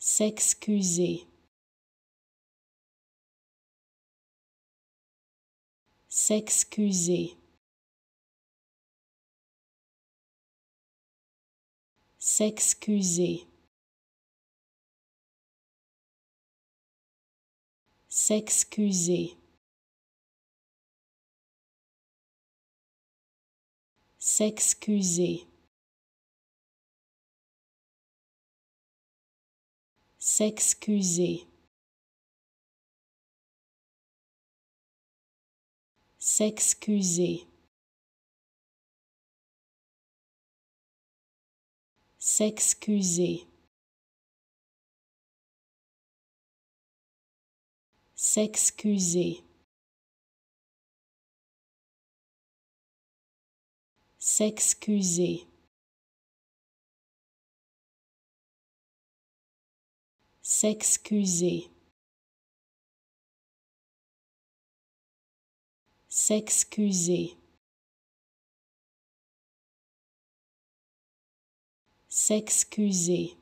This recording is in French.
s'excuser, s'excuser, s'excuser, s'excuser, s'excuser. S'excuser, s'excuser, s'excuser, s'excuser, s'excuser. S'excuser, s'excuser, s'excuser,